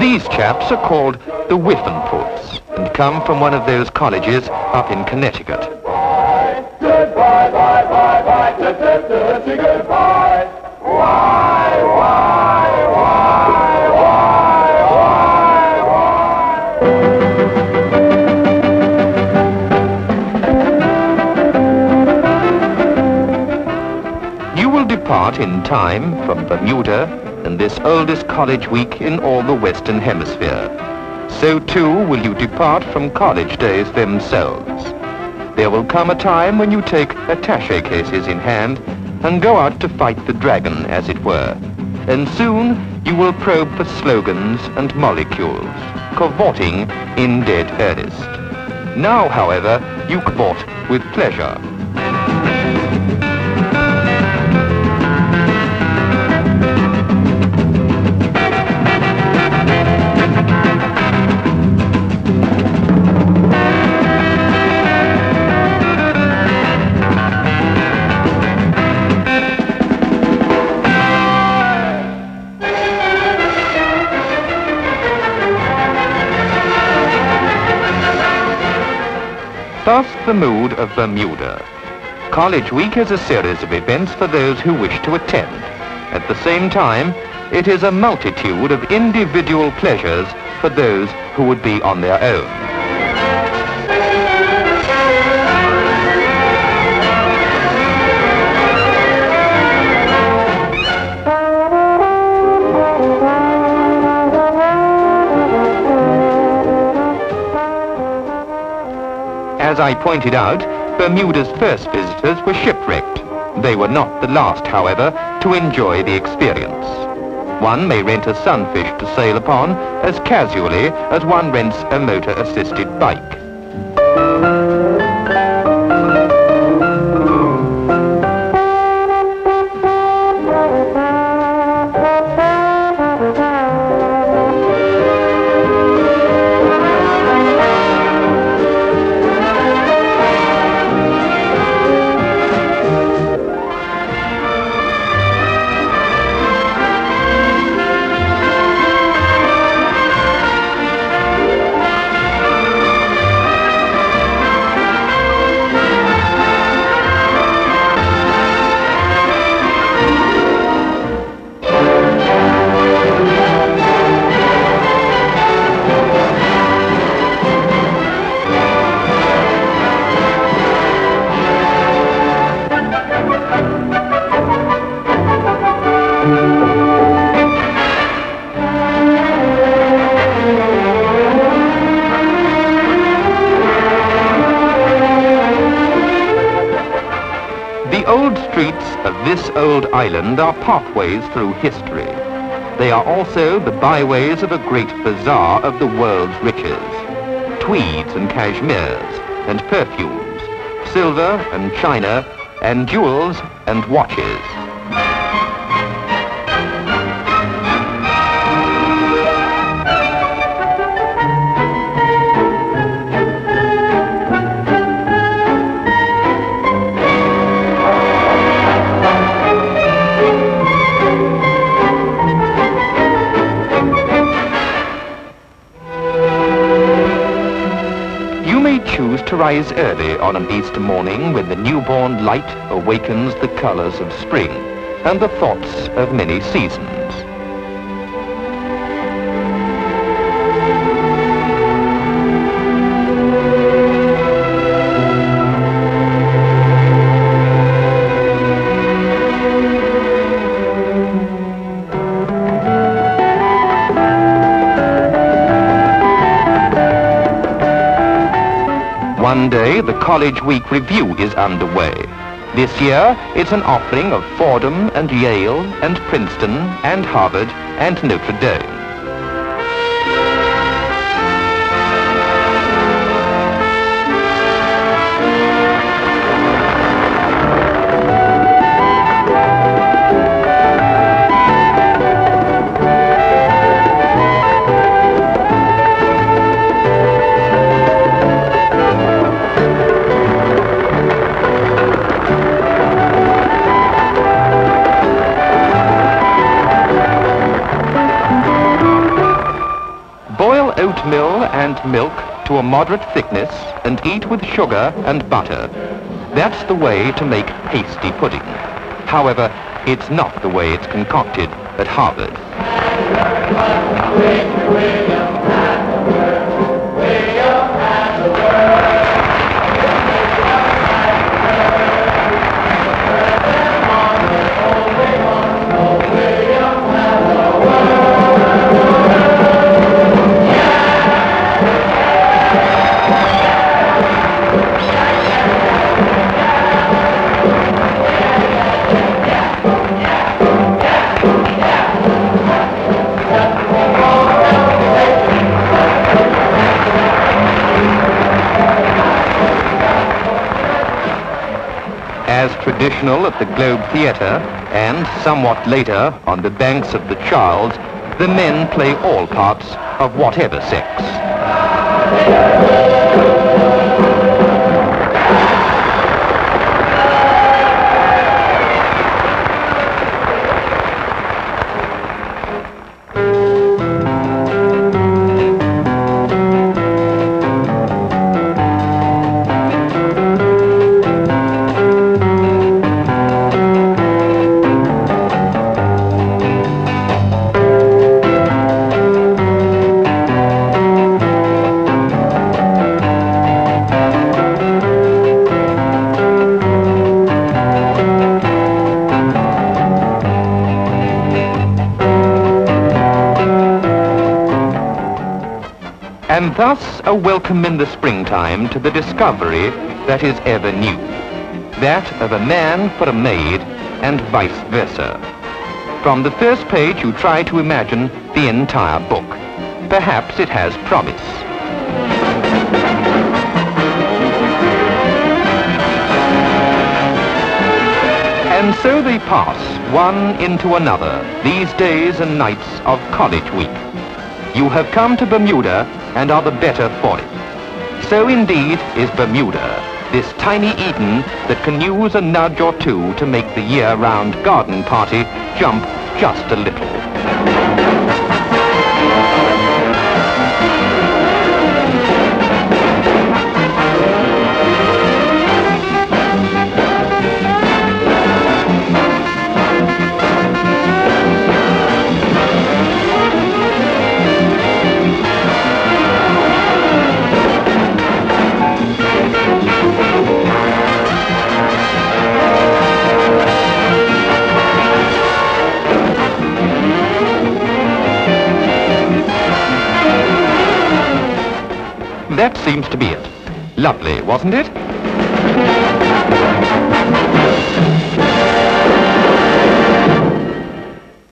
These chaps are called the Whiffenpoofs and come from one of those colleges up in Connecticut. Goodbye, bye, bye, bye, depart in time from Bermuda and this oldest college week in all the Western Hemisphere. So too will you depart from college days themselves. There will come a time when you take attache cases in hand and go out to fight the dragon, as it were. And soon you will probe for slogans and molecules, cavorting in dead earnest. Now, however, you cavort with pleasure. The mood of Bermuda. College Week is a series of events for those who wish to attend. At the same time, it is a multitude of individual pleasures for those who would be on their own. As I pointed out, Bermuda's first visitors were shipwrecked. They were not the last, however, to enjoy the experience. One may rent a sunfish to sail upon as casually as one rents a motor-assisted bike. Of this old island are pathways through history. They are also the byways of a great bazaar of the world's riches. Tweeds and cashmeres and perfumes, silver and china and jewels and watches. Choose to rise early on an Easter morning when the newborn light awakens the colors of spring and the thoughts of many seasons. One day, the College Week Revue is underway. This year, it's an offering of Fordham and Yale and Princeton and Harvard and Notre Dame. And milk to a moderate thickness and eat with sugar and butter. That's the way to make hasty pudding. However, it's not the way it's concocted at Harvard. As traditional at the Globe Theatre and somewhat later on the banks of the Charles, the men play all parts of whatever sex. And thus a welcome in the springtime to the discovery that is ever new. That of a man for a maid and vice versa. From the first page you try to imagine the entire book. Perhaps it has promise. And so they pass, one into another, these days and nights of college week. You have come to Bermuda and are the better for it. So indeed is Bermuda, this tiny Eden that can use a nudge or two to make the year-round garden party jump just a little. Seems to be it. Lovely, wasn't it?